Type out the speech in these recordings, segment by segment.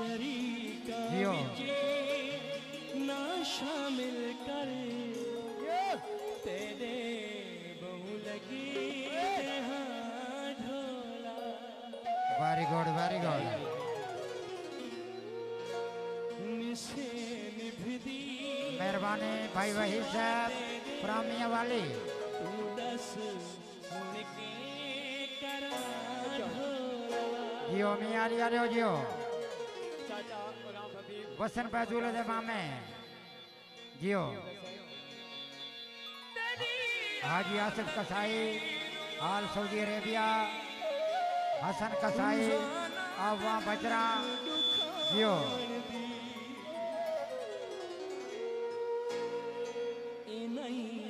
शरीका मुझे ना शामिल करे तेरे बहुलगी ढोला वेरी गुड वेरी गुड मेहरबानी भाई वही साहब प्रामिया वाली जियो मियाँ जियो વસન બાજુ લે મામે જીઓ હાજી આસિફ કસાઈ હાલ સૌદી અરેબિયા હસન કસાઈ આવવા બજરા જીઓ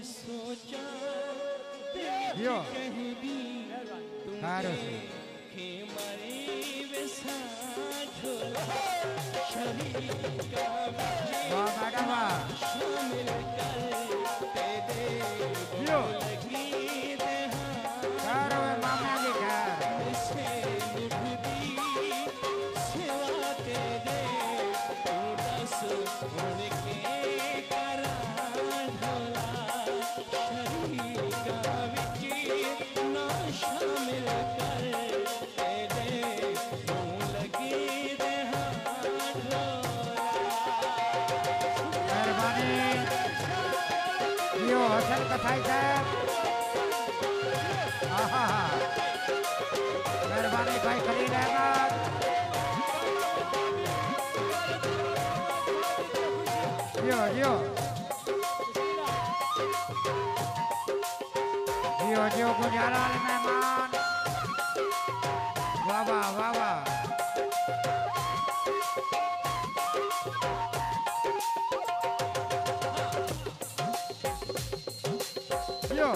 સોચા જીઓ કહી દી તારો দেখে মারে বেসা ঝোলা শরীর কা हसन कसाई साहब आहा मेहरबानी भाई खलील अहमद जियो जियो जियो जियो गुजारा मेहमान वाह वाह वाह वाह जियो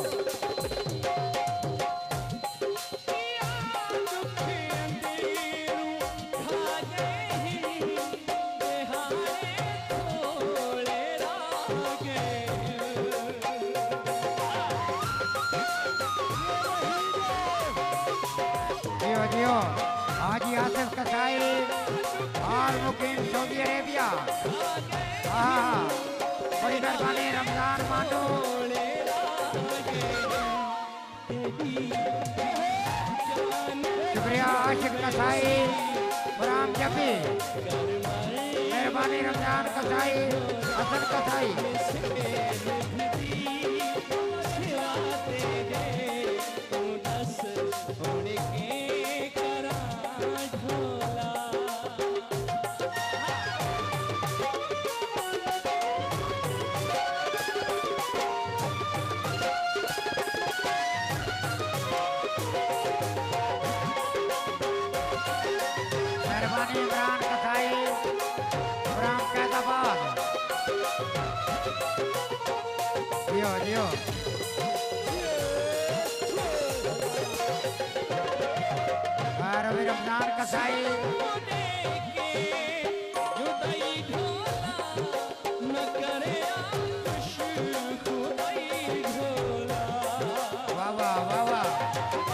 जियो हाजी और मुकीम सऊदी अरेबिया। हाँ बड़ी मेहरबानी रमज़ान मांडू शुक्रिया आशिक कसाई फराम जपी मेहरबानी रमज़ान कसाई हसन कसाई। मेहरबानी adiós, adiós. अरविंद रमनार कसाई वाह वाह वाह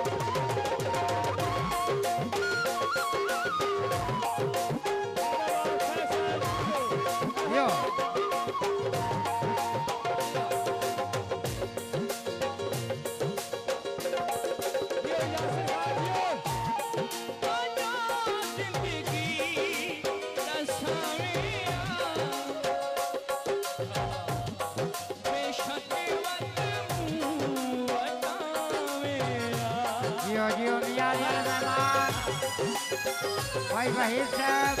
भाई वहीद साहब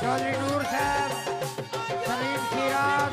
चौधरी नूर साहब सलीम खीराब